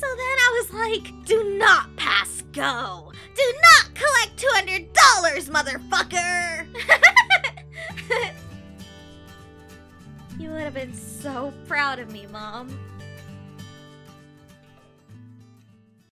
So then I was like, do not pass go. Do not collect $200, motherfucker. you would have been so proud of me, Mom.